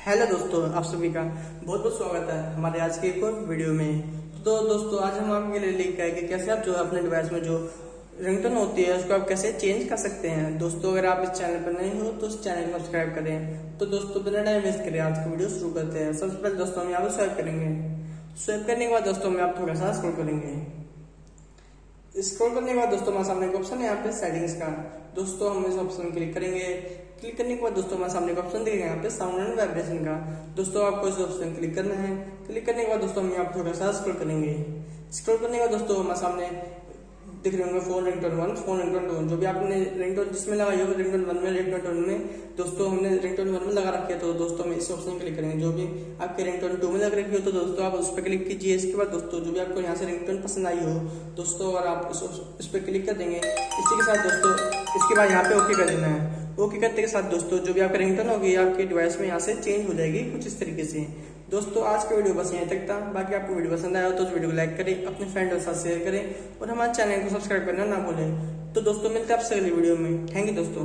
Hello दोस्तों, आप सभी का बहुत बहुत स्वागत है हमारे आज के एक और वीडियो में। तो दोस्तों, आज हम आपके लिए लेकर आए कि कैसे आप जो अपने डिवाइस में जो रिंगटोन होती है, उसको आप कैसे चेंज कर सकते हैं। दोस्तों, अगर आप इस चैनल पर नहीं हो तो इस चैनल को सब्सक्राइब करें। तो दोस्तों, बिना टाइम वेस्ट करें आज की वीडियो शुरू करते हैं। सबसे पहले दोस्तों, हम यहाँ पर स्वाइप करेंगे। स्वाइप करने के बाद दोस्तों में आप थोड़ा सा स्क्रॉल करेंगे। स्क्रॉल करने के बाद दोस्तों, हमारे सामने एक ऑप्शन है यहाँ पे सेटिंग्स का। दोस्तों, हम इस ऑप्शन क्लिक करेंगे। क्लिक करने के बाद दोस्तों, हमारे सामने एक ऑप्शन दिखेगा यहाँ पे साउंड एंड वाइब्रेशन का। दोस्तों, आपको इस ऑप्शन क्लिक करना है। क्लिक करने के बाद दोस्तों, हम यहाँ पे थोड़ा सा स्क्रॉल करेंगे। स्क्रॉल करने के बाद दोस्तों, हमारे सामने दिख रहे होंगे phone ringtone one, phone ringtone two. जो भी आपने रिंगटोन जिसमें लगाई होगी रिंगटोन वन में, रिंगटोन टू में, दोस्तों हमने रिंगटोन वन में लगा रखी है तो दोस्तों हम इस ऑप्शन क्लिक करेंगे। जो भी आपके रिंगटोन टू में लग रखी हो तो दोस्तों आप उस पर क्लिक कीजिए। इसके बाद दोस्तों, जो भी आपको यहाँ से रिंगटोन पसंद आई हो, दोस्तों अगर आप इस पर क्लिक कर देंगे। इसी के साथ दोस्तों, इसके बाद यहाँ पे ओके कर देना है। ओके करते के साथ दोस्तों, जो भी आपका रिंगटोन होगी, आपके डिवाइस में यहाँ से चेंज हो जाएगी कुछ इस तरीके से। दोस्तों, आज का वीडियो बस यहीं तक था। बाकी आपको वीडियो पसंद आया हो तो वीडियो को लाइक करें, अपने फ्रेंड के साथ शेयर करें और हमारे चैनल को सब्सक्राइब करना ना भूलें। तो दोस्तों, मिलते हैं आपसे अगली वीडियो में। थैंक यू दोस्तों।